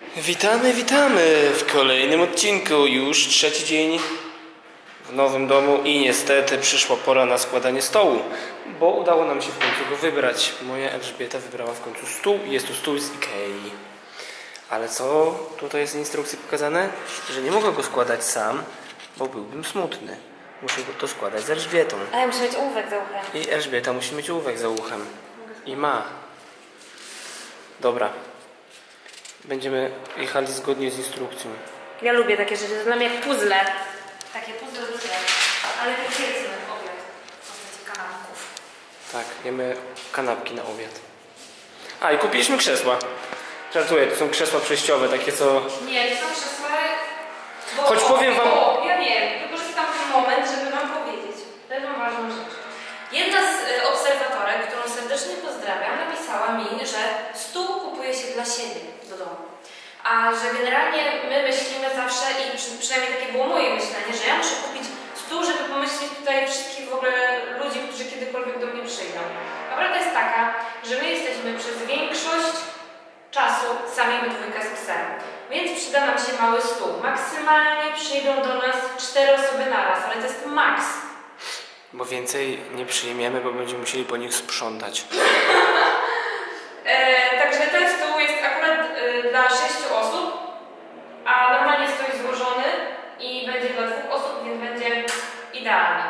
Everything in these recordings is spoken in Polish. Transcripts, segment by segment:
Witamy, witamy w kolejnym odcinku. Już trzeci dzień w nowym domu i niestety przyszła pora na składanie stołu, bo udało nam się w końcu go wybrać. Moja Elżbieta wybrała w końcu stół i jest to stół z Ikei. Ale co tutaj jest w instrukcji pokazane? Że nie mogę go składać sam, bo byłbym smutny. Muszę go to składać z Elżbietą. A ja muszę mieć ołówek za uchem. I Elżbieta musi mieć ołówek za uchem. I ma. Dobra. Będziemy jechali zgodnie z instrukcją. Ja lubię takie rzeczy, to dla mnie jak puzzle. Takie puzzle lubię. Ale powiedzmy obiad. W postaci kanapków. Tak, jemy kanapki na obiad. A, i kupiliśmy krzesła. Żartuję, to są krzesła przejściowe, takie co... Nie, to są krzesła... Choć powiem wam- serdecznie pozdrawiam, napisała mi, że stół kupuje się dla siebie do domu. A że generalnie my myślimy zawsze, i przy, przynajmniej takie było moje myślenie, że ja muszę kupić stół, żeby pomyśleć tutaj wszystkich w ogóle ludzi, którzy kiedykolwiek do mnie przyjdą. A prawda jest taka, że my jesteśmy przez większość czasu sami we dwójkę z psem. Więc przyda nam się mały stół. Maksymalnie przyjdą do nas cztery osoby naraz, ale to jest maks. Bo więcej nie przyjmiemy, bo będziemy musieli po nich sprzątać. E, także ten stół jest akurat e, dla sześciu osób, a normalnie stoi złożony i będzie dla dwóch osób, więc będzie idealny.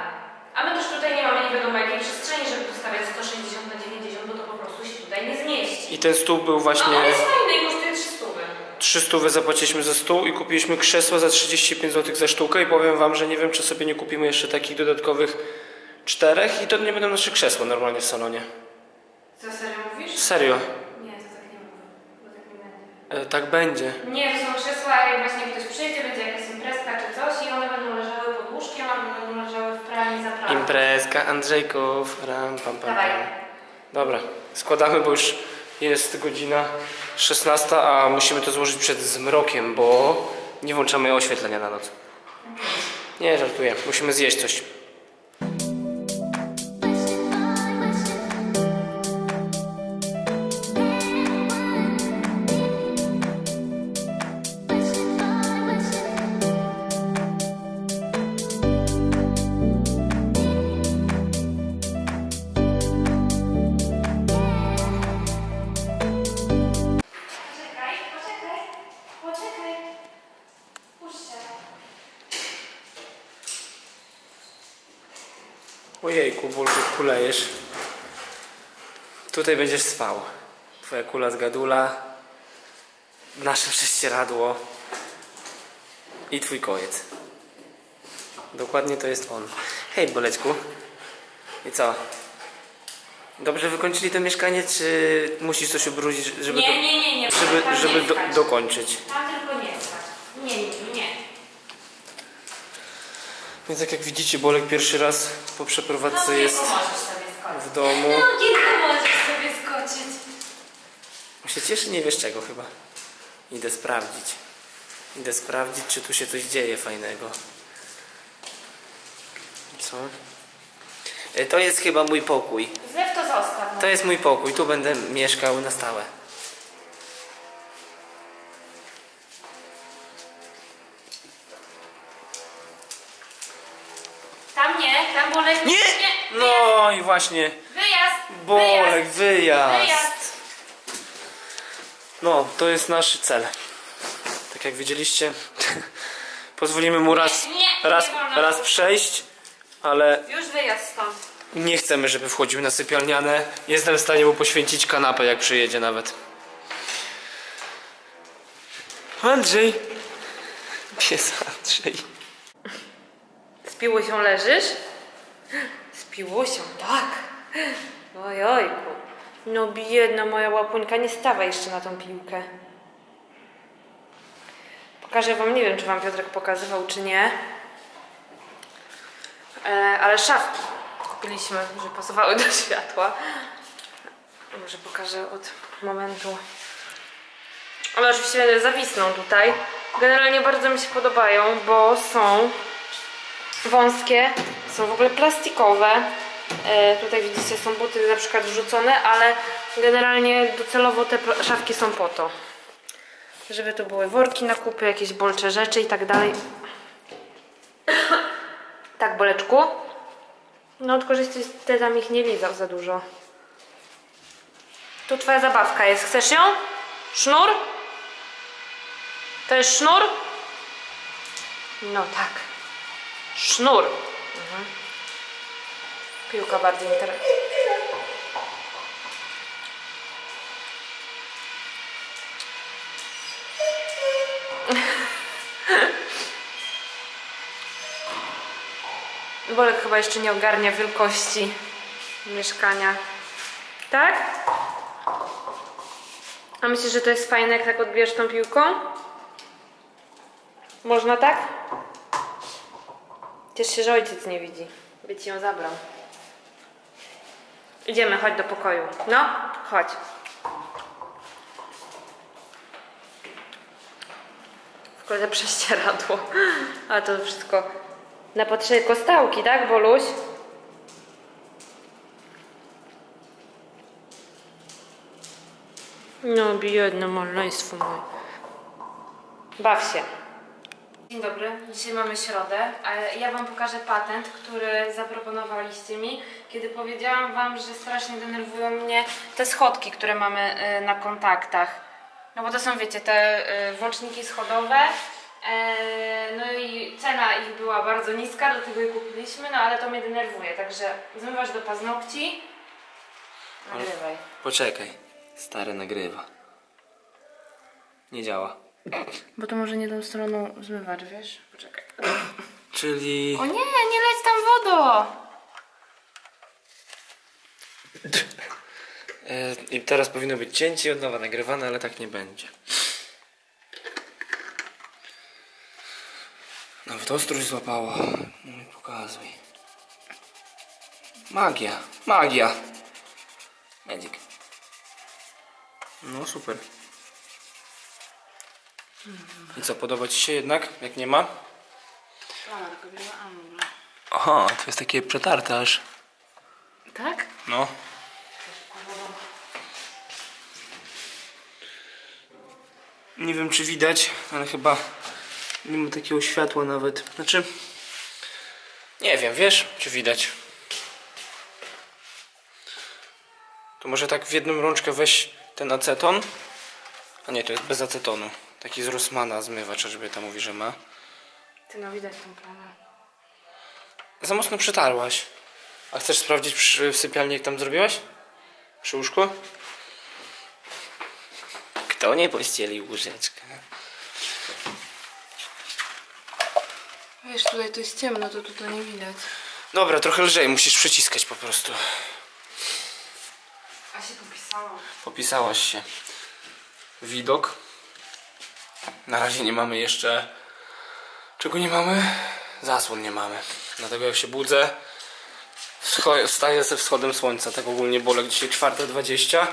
A my też tutaj nie mamy nie wiadomo jakiej przestrzeni, żeby postawiać 160 na 90, bo to po prostu się tutaj nie zmieści. I ten stół był właśnie... on jest fajny i kosztuje 300. 300 zapłaciliśmy za stół i kupiliśmy krzesła za 35 zł za sztukę i powiem wam, że nie wiem, czy sobie nie kupimy jeszcze takich dodatkowych czterech i to nie będą nasze krzesła normalnie w salonie. Co serio mówisz? Serio. Nie, to tak nie mówię, bo tak nie będzie. E, tak będzie. Nie, to są krzesła, jak właśnie ktoś przyjdzie, będzie jakaś imprezka czy coś i one będą leżały pod łóżkiem albo będą leżały w pralni za pralnią. Imprezka Andrzejków, ram, pam, pam, Dawaj. pam. Dobra, składamy, bo już jest godzina 16, a musimy to złożyć przed zmrokiem, bo nie włączamy oświetlenia na noc. Nie, żartuję. Musimy zjeść coś. Ojejku, Bolku, kulejesz. Tutaj będziesz spał. Twoja kula z gadula, nasze prześcieradło i twój kojec. Dokładnie to jest on. Hej, Boleczku. I co? Dobrze wykończyli to mieszkanie, czy musisz coś ubrudzić, żeby, Nie, to, nie, nie, nie. żeby, żeby do, dokończyć? Tam tylko nie spać. Nie, nie, nie. Więc tak jak widzicie, Bolek pierwszy raz po przeprowadzce No, jest w domu. No, kilka możesz sobie skoczyć. On się cieszy, nie wiesz czego chyba. Idę sprawdzić. Idę sprawdzić, czy tu się coś dzieje fajnego. Co? E, To jest chyba mój pokój. Zew to zostaw. no. To jest mój pokój. Tu będę mieszkał na stałe. Właśnie. Wyjazd! Bolek, Wyjazd! wyjazd. Wyjazd! No, to jest nasz cel. Tak jak widzieliście, pozwolimy mu raz, Nie, nie raz, raz przejść, ale Już wyjazd stąd. Nie chcemy, żeby wchodził na sypialniane. Jestem w stanie mu poświęcić kanapę, jak przyjedzie nawet. Andrzej! Pies Andrzej. Z piłusią leżysz? Z piłusią, tak. Ojojku. No biedna moja łapuńka, nie stawaj jeszcze na tą piłkę. Pokażę wam, nie wiem czy wam Piotrek pokazywał czy nie. E, ale szafki kupiliśmy, że pasowały do światła. Może pokażę od momentu. One oczywiście zawisną tutaj. Generalnie bardzo mi się podobają, bo są wąskie, są w ogóle plastikowe. E, tutaj widzicie, są buty na przykład wrzucone, ale generalnie docelowo te szafki są po to. żeby tu były worki na kupy, jakieś bolcze rzeczy i tak dalej. tak, boleczku. No, tylko ty, ty tam ich nie lizał za dużo. Tu twoja zabawka jest. Chcesz ją? Sznur? To jest sznur? No tak. Sznur. Mhm. Piłka bardziej interesuje. Bolek chyba jeszcze nie ogarnia wielkości mieszkania. Tak? A myślisz, że to jest fajne, jak tak odbierzesz tą piłką? Można tak? Ciesz się, że ojciec nie widzi. By ci ją zabrał. Idziemy, chodź do pokoju. No, chodź. W ogóle prześcieradło. A to wszystko na potrzeby kostałki, tak, Boluś? No, biedne maleństwo moje. Baw się. Dzień dobry, dzisiaj mamy środę. a Ja Wam pokażę patent, który zaproponowaliście mi, kiedy powiedziałam Wam, że strasznie denerwują mnie te schodki, które mamy y, na kontaktach. No bo to są, wiecie, te y, włączniki schodowe. E, No i cena ich była bardzo niska, dlatego je kupiliśmy, no ale to mnie denerwuje, także zmywasz do paznokci. Nagrywaj. Poczekaj. Stary nagrywa. Nie działa. Bo to może nie tą stroną zmywacz, wiesz? Poczekaj. Czyli... O nie, nie leć tam wodo! E, I teraz powinno być cięcie i od nowa nagrywane, ale tak nie będzie. Nawet ostrość złapała. No i pokazuj. Magia. Magia. Magic. No super. I co, podoba Ci się jednak, jak nie ma? Aha, to jest takie przetarte aż. Tak? No. Nie wiem czy widać, ale chyba ma takiego światła nawet. Znaczy, nie wiem, wiesz, czy widać. To może tak w jedną rączkę weź ten aceton. A nie, to jest bez acetonu. Taki z Rossmana zmywacz, żeby tam mówi, że ma. Ty no widać tą plamę. Za mocno przetarłaś. A chcesz sprawdzić przy, w sypialni, jak tam zrobiłaś? Przy łóżku? Kto nie pościelił łóżeczkę? Wiesz, tutaj to jest ciemno, to tutaj nie widać. Dobra, trochę lżej, musisz przyciskać po prostu. A się popisałam. Popisałaś się. Widok. Na razie nie mamy jeszcze... Czego nie mamy? Zasłon nie mamy. Dlatego jak się budzę, wstaję ze wschodem słońca. Tak ogólnie bolek dzisiaj 4.20.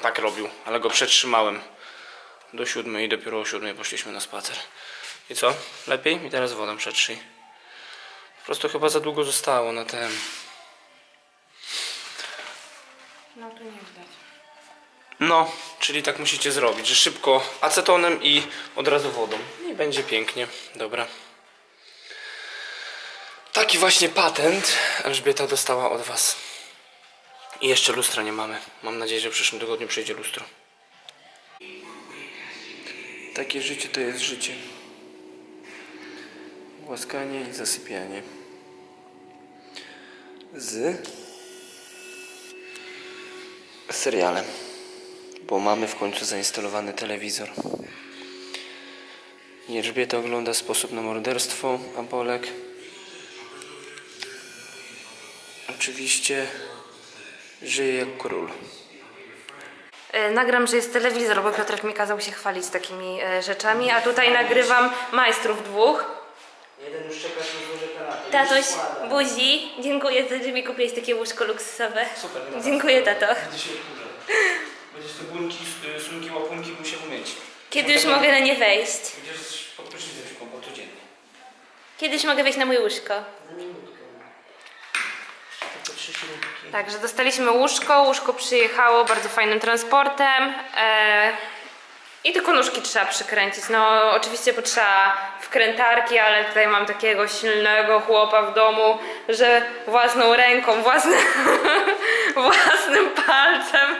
Tak robił, ale go przetrzymałem do siódmej i dopiero o siódmej poszliśmy na spacer. I co? Lepiej? I teraz wodą przetrzyj. Po prostu chyba za długo zostało na tym. No tu nie widać. No, czyli tak musicie zrobić, że szybko acetonem i od razu wodą. I będzie pięknie. Dobra. Taki właśnie patent Elżbieta dostała od Was. I jeszcze lustra nie mamy. Mam nadzieję, że w przyszłym tygodniu przyjdzie lustro. Takie życie to jest życie. Głaskanie i zasypianie. Z serialem bo mamy w końcu zainstalowany telewizor. Elżbieta ogląda sposób na morderstwo, a Bolek oczywiście żyje jak król. E, Nagram, że jest telewizor, bo Piotrek mi kazał się chwalić takimi e, rzeczami, a tutaj nagrywam majstrów dwóch. Jeden już czeka, kanapę. Tatoś, buzi, dziękuję, że mi kupiłeś takie łóżko luksusowe. Super. Dziękuję, tato. Będzie te bunki, y, sumki, łapunki musiał umieć. Kiedy już mogę na nie wejść? Będziesz pod prysznicem się kąpał codziennie. Kiedyś mogę wejść na moje łóżko. Także dostaliśmy łóżko, łóżko przyjechało bardzo fajnym transportem. E, I tylko nóżki trzeba przykręcić. No oczywiście potrzeba wkrętarki, ale tutaj mam takiego silnego chłopa w domu, że własną ręką, własnym, własnym palcem.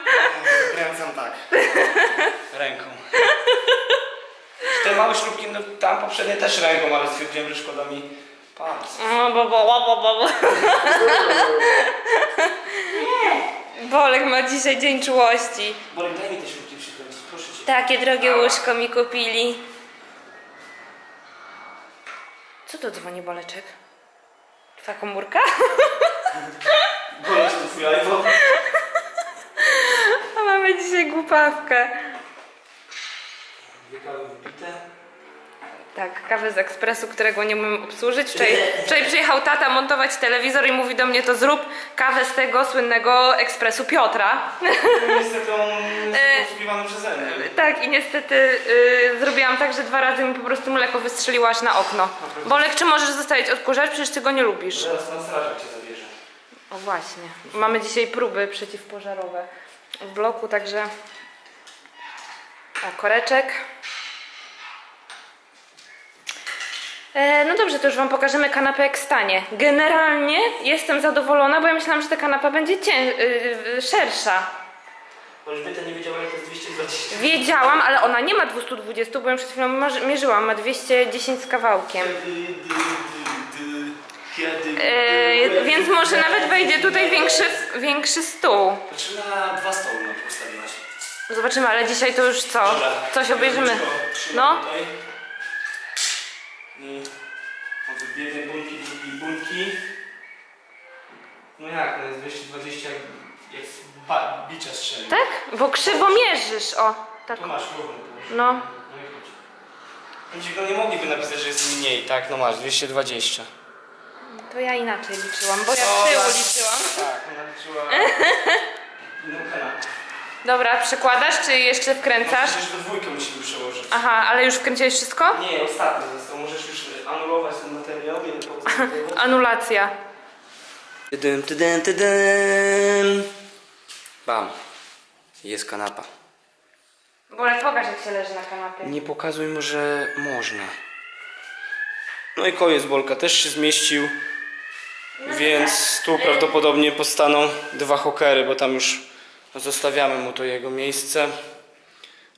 Kręcam tak. Ręką. Te małe śrubki, no tam poprzednie też ręką, ale stwierdziłem, że szkoda mi palców. O, bo, bo, bo, bo, bo. Bolek ma dzisiaj dzień czułości. Bolek, daj mi te śrubki przykręcić, proszę cię. Takie drogie łóżko mi kupili. Co to dzwoni Boleczek? Twoja komórka? Bolek, to twój iPhone. A mamy dzisiaj głupawkę. Dwie kawy wypite. Tak, kawę z ekspresu, którego nie umiem obsłużyć. Wczoraj, wczoraj przyjechał tata montować telewizor i mówi do mnie to zrób kawę z tego słynnego ekspresu Piotra. Niestety on jest obsługiwany przeze mnie. Tak, i niestety y, zrobiłam tak, że dwa razy mi po prostu mleko wystrzeliło aż na okno. Bolek, czy możesz zostawić odkurzacz? Przecież ty go nie lubisz. Zaraz na strażak cię zabierze. O właśnie. Mamy dzisiaj próby przeciwpożarowe w bloku, także. O, koreczek. E, no dobrze, to już Wam pokażemy kanapę jak stanie. Generalnie jestem zadowolona, bo ja myślałam, że ta kanapa będzie cię, y, y, szersza. Elżbieta nie wiedziała, jak to jest 220. Wiedziałam, ale ona nie ma 220, bo ją przed chwilą mierzyłam, ma 210 z kawałkiem. E, więc może nawet wejdzie tutaj większy, większy stół. Znaczy na dwa stoły. Zobaczymy, ale dzisiaj to już co? Dobra. Coś obejrzymy. No. Od jednej bunki, drugiej bunki. No jak, no jest 220 jak, ba- bicza strzeli. Tak? Bo krzywo mierzysz, o. Tak. Tu masz równo. tu. No. No i chodź. Ludzie go nie mogliby napisać, że jest mniej, tak? No masz, 220. To ja inaczej liczyłam, bo ja O, z tyłu tak. liczyłam. Tak, ona liczyła inną kanapę. Dobra, przekładasz, czy jeszcze wkręcasz? Przecież we dwójkę musimy przełożyć. Aha, ale już wkręciłeś wszystko? Nie, ostatni został. Możesz już anulować ten materiał i potem... Anulacja. Tydym, tydym, tydym. Bam. Jest kanapa. Bolek, pokaż jak się leży na kanapie. Nie pokazuj mu, że można. No i koniec Bolka też się zmieścił. Więc tu prawdopodobnie powstaną dwa hokery, bo tam już zostawiamy mu to jego miejsce.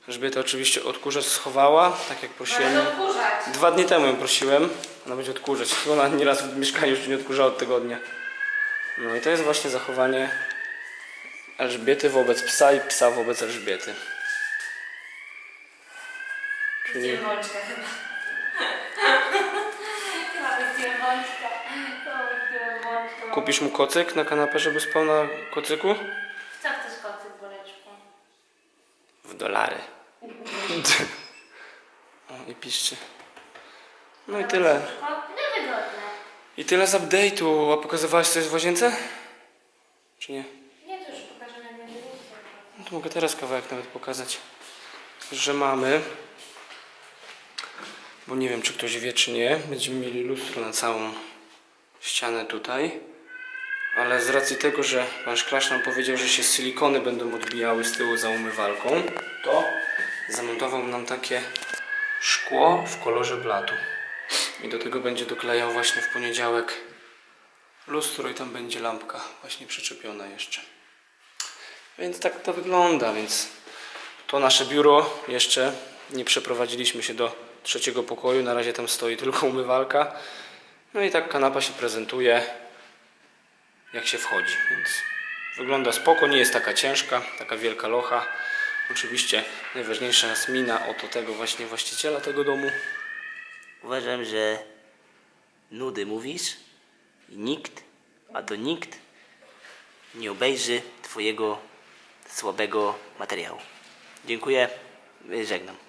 Elżbieta oczywiście odkurzacz schowała, tak jak prosiłem. Dwa dni temu ją prosiłem, ona będzie odkurzać. Ona nieraz w mieszkaniu już nie odkurzała od tygodnia. No i to jest właśnie zachowanie Elżbiety wobec psa i psa wobec Elżbiety. Czyli chyba. Kupisz mu kocyk na kanapę, żeby spał na kocyku? Co chcesz kocyk, Boleczku? W dolary. O, i piszcie. No i tyle. Niewygodne. I tyle z update'u. A pokazywałaś coś w łazience? Czy nie? Nie, to już pokażę lustro. No to mogę teraz kawałek nawet pokazać, że mamy. Bo nie wiem, czy ktoś wie, czy nie. Będziemy mieli lustro na całą ścianę tutaj. Ale z racji tego, że pan szklarz nam powiedział, że się silikony będą odbijały z tyłu za umywalką, to zamontował nam takie szkło w kolorze blatu. I do tego będzie doklejał właśnie w poniedziałek lustro i tam będzie lampka właśnie przyczepiona jeszcze. Więc tak to wygląda, więc to nasze biuro jeszcze nie przeprowadziliśmy się do trzeciego pokoju, na razie tam stoi tylko umywalka. No i tak kanapa się prezentuje jak się wchodzi, więc wygląda spoko, nie jest taka ciężka, taka wielka locha. Oczywiście najważniejsza jest mina oto tego właśnie właściciela tego domu. Uważam, że nudy mówisz i nikt, a to nikt nie obejrzy Twojego słabego materiału. Dziękuję, żegnam.